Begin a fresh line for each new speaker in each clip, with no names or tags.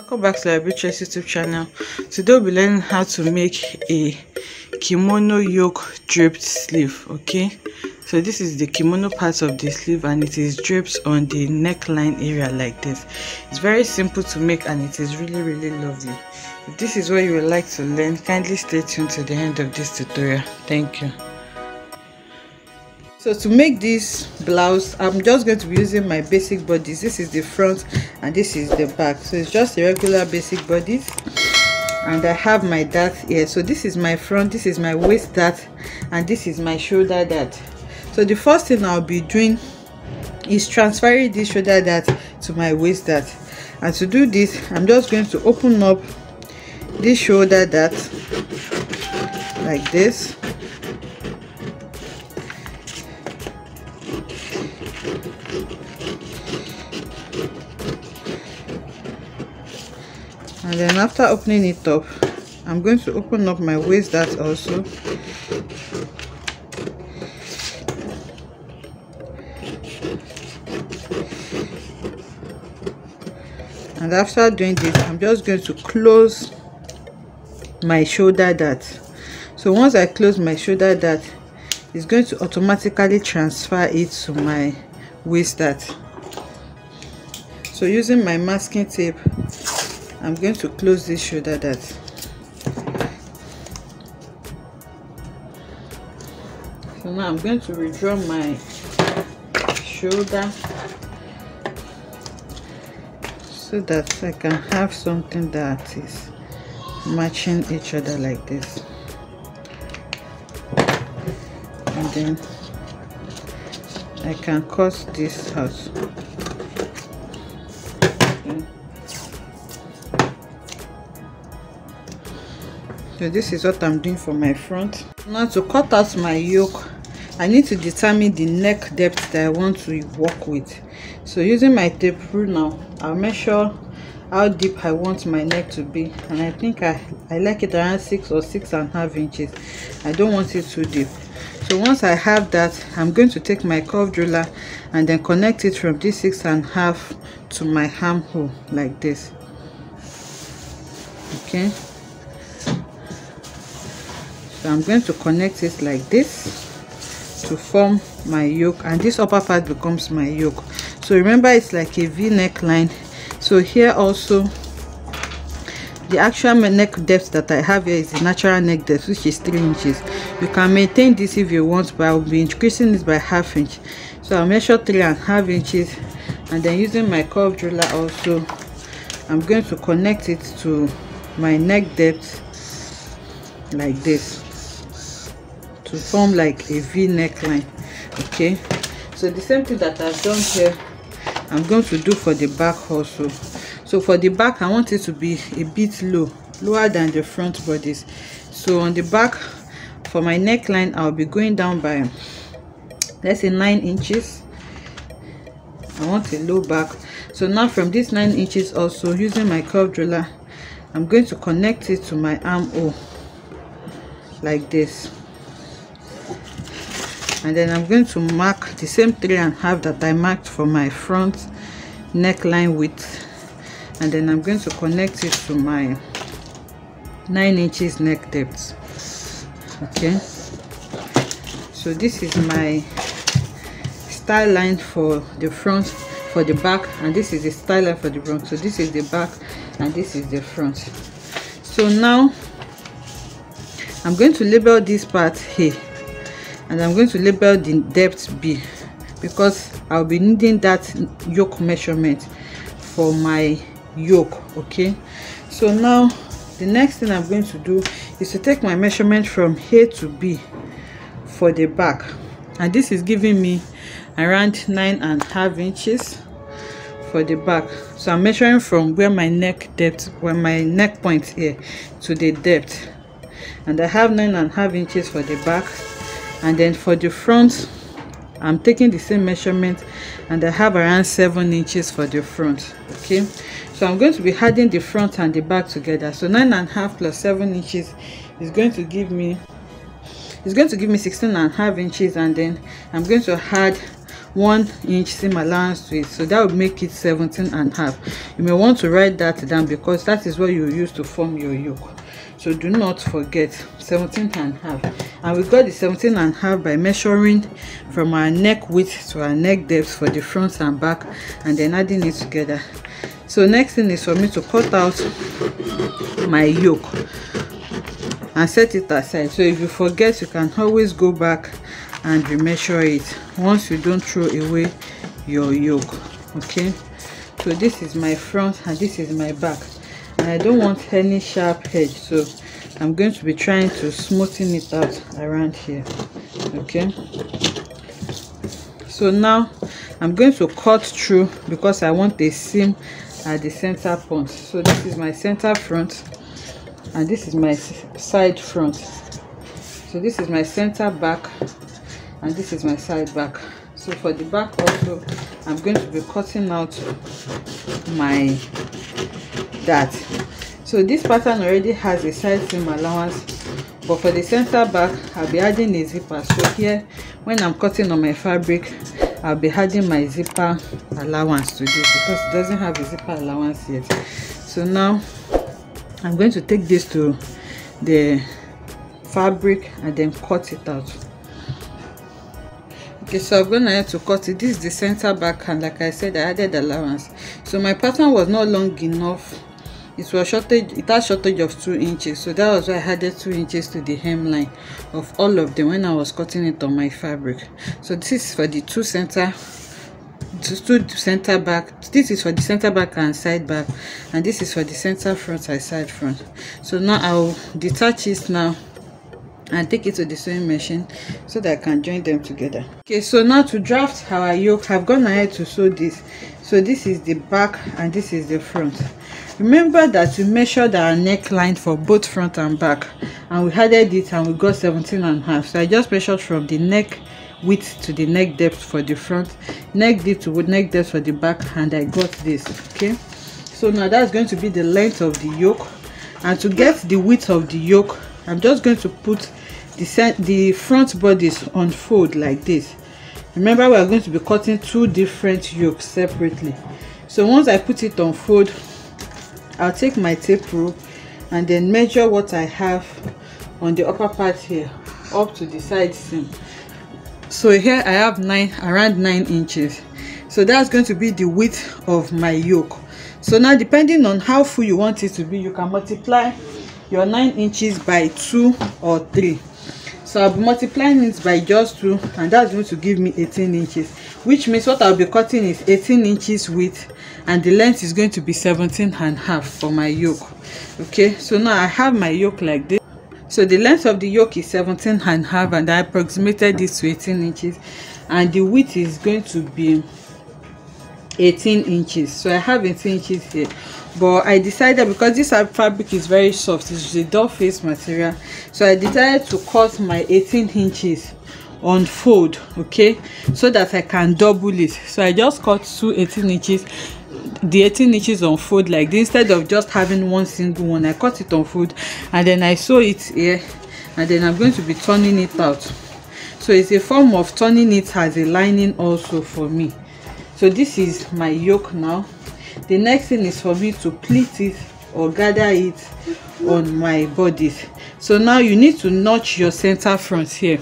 welcome back to LarryB Threads youtube channel. Today we'll be learning how to make a kimono yoke draped sleeve okay? So this is the kimono part of the sleeve and it is draped on the neckline area like this. It's very simple to make and it is really really lovely. If this is what you would like to learn kindly stay tuned to the end of this tutorial. Thank you so to make this blouse i'm just going to be using my basic bodice this is the front and this is the back. So it's just a regular basic bodice and i have my dart here. So this is my front this is my waist dart and this is my shoulder dart so the first thing i'll be doing is transferring this shoulder dart to my waist dart and to do this i'm just going to open up this shoulder dart like this and then after opening it up I'm going to open up my waist dart also. And after doing this I'm just going to close my shoulder dart so once I close my shoulder dart it's going to automatically transfer it to my waist dart so using my masking tape I'm going to close this shoulder that. So now I'm going to redraw my shoulder so that I can have something that is matching each other like this. And then I can cut this out so this is what i'm doing for my front. Now to cut out my yoke i need to determine the neck depth that i want to work with. So using my tape rule now i'll measure how deep i want my neck to be. And i think i i like it around six or six and a half inches. I don't want it too deep. So once i have that i'm going to take my curved ruler and then connect it from this six and a half to my armhole like this. Okay so i'm going to connect it like this to form my yoke and this upper part becomes my yoke. So remember it's like a v neckline so here also the actual neck depth that i have here is the natural neck depth which is three inches. You can maintain this if you want but i'll be increasing this by half inch. So i'll measure three and a half inches and then using my curve ruler also i'm going to connect it to my neck depth like this to form like a v neckline okay? So the same thing that i've done here i'm going to do for the back also. So for the back i want it to be a bit low lower than the front bodice so on the back for my neckline i'll be going down by let's say nine inches. I want a low back. So now from this nine inches also using my curved ruler i'm going to connect it to my armhole like this and then I'm going to mark the same three and half that I marked for my front neckline width. And then I'm going to connect it to my 9 inches neck depth. Okay. So this is my style line for the front for the back and this is the style line for the front. So this is the back and this is the front. So now I'm going to label this part here and I'm going to label the depth B because I'll be needing that yoke measurement for my yoke okay? So now the next thing I'm going to do is to take my measurement from A to B for the back. And this is giving me around nine and a half inches for the back. So I'm measuring from where my neck depth where my neck point here to the depth. And I have nine and a half inches for the back and then for the front i'm taking the same measurement and i have around seven inches for the front okay? So i'm going to be adding the front and the back together. So nine and a half plus seven inches is going to give me it's going to give me 16 and a half inches and then i'm going to add one inch seam allowance to it. So that would make it 17 and a half. You may want to write that down because that is what you use to form your yoke so do not forget 17 and half. And we got the 17 and half by measuring from our neck width to our neck depth for the front and back and then adding it together. So next thing is for me to cut out my yoke and set it aside. So if you forget you can always go back and remeasure it once you don't throw away your yoke okay? So this is my front and this is my back i don't want any sharp edge so i'm going to be trying to smoothen it out around here okay? So now i'm going to cut through because i want a seam at the center point. So this is my center front and this is my side front. So this is my center back and this is my side back. So for the back also i'm going to be cutting out my that. So this pattern already has a side seam allowance but for the center back i'll be adding a zipper. So here when i'm cutting on my fabric i'll be adding my zipper allowance to this because it doesn't have a zipper allowance yet. So now i'm going to take this to the fabric and then cut it out. Okay so i'm gonna have to cut it. This is the center back and like i said i added allowance. So my pattern was not long enough it was shortage it had shortage of two inches so that was why i added two inches to the hemline of all of them when i was cutting it on my fabric so this is for the two center two center back this is for the center back and side back and this is for the center front and side front so now i'll detach it now and take it to the sewing machine so that I can join them together. Okay, so now to draft our yoke, I've gone ahead to sew this. So this is the back and this is the front. Remember that we measured our neckline for both front and back and we added it and we got 17 and a half. So I just measured from the neck width to the neck depth for the front, neck depth to neck depth for the back and I got this, okay? So now that's going to be the length of the yoke and to get the width of the yoke, I'm just going to put the, the front bodies unfold like this remember we are going to be cutting two different yokes separately so once i put it on fold i'll take my tape rule and then measure what i have on the upper part here up to the side seam. So here i have nine around nine inches. So that's going to be the width of my yoke. So now depending on how full you want it to be you can multiply your nine inches by two or three. So i'll be multiplying it by just two and that's going to give me 18 inches which means what i'll be cutting is 18 inches width and the length is going to be 17 and half for my yoke. Okay so now i have my yoke like this. So the length of the yoke is 17 and half and i approximated this to 18 inches and the width is going to be 18 inches. So i have 18 inches here but i decided because this fabric is very soft it's a doll face material so i decided to cut my 18 inches on fold okay? So that i can double it. So i just cut two 18 inches the 18 inches on fold like this. Instead of just having one single one i cut it on fold and then i sew it here and then i'm going to be turning it out. So it's a form of turning it as a lining also for me. So this is my yoke now. The next thing is for me to pleat it or gather it on my bodies. So now you need to notch your center front here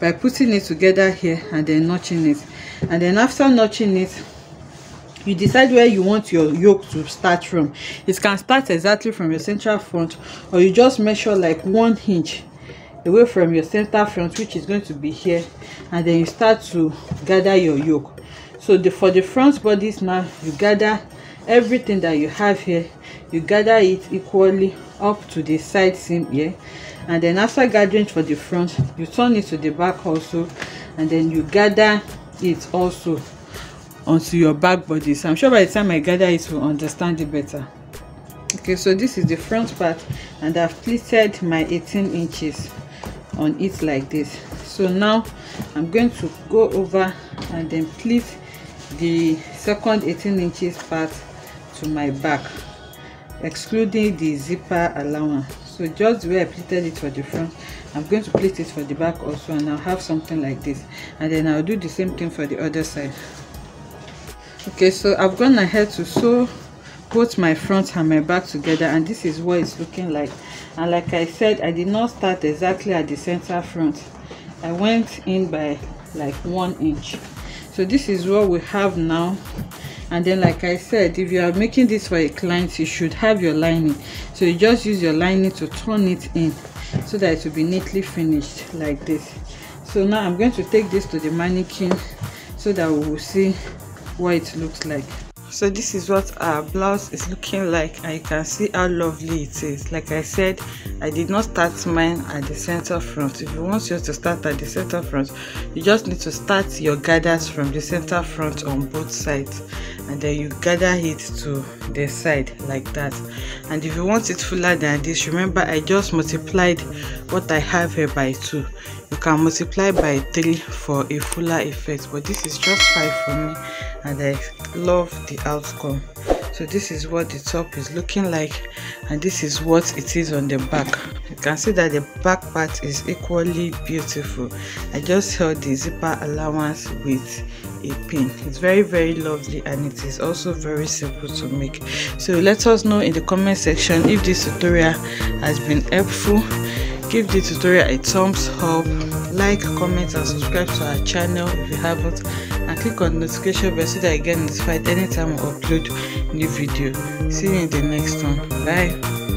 by putting it together here and then notching it. And then after notching it you decide where you want your yoke to start from. It can start exactly from your central front or you just measure like one inch away from your center front which is going to be here and then you start to gather your yoke so the for the front bodies now you gather everything that you have here. You gather it equally up to the side seam here and then after gathering for the front you turn it to the back also. And then you gather it also onto your back bodies i'm sure by the time i gather it will understand it better. Okay so this is the front part. And i've pleated my 18 inches on it like this. So now i'm going to go over and then pleat the second 18 inches part to my back excluding the zipper allowance so just the way i pleated it for the front i'm going to pleat it for the back also and i'll have something like this. And then i'll do the same thing for the other side. Okay so i've gone ahead to sew both my front and my back together and this is what it's looking like. And like i said i did not start exactly at the center front. I went in by like one inch. So this is what we have now and then like i said if you are making this for a client you should have your lining. So you just use your lining to turn it in so that it will be neatly finished like this. So now i'm going to take this to the mannequin so that we will see what it looks like. So this is what our blouse is looking like. And you can see how lovely it is. Like i said i did not start mine at the center front. If you want yours to start at the center front you just need to start your gathers from the center front on both sides and then you gather it to the side like that. And if you want it fuller than this remember i just multiplied what i have here by two. You can multiply by three for a fuller effect but this is just five for me and i love the outcome. So this is what the top is looking like and this is what it is on the back. You can see that the back part is equally beautiful. I just held the zipper allowance with a pin it's very very lovely and it is also very simple to make. So let us know in the comment section if this tutorial has been helpful. Give the tutorial a thumbs up like comment and subscribe to our channel if you haven't. And click on the notification bell so that you get notified anytime we upload new video. See you in the next one. Bye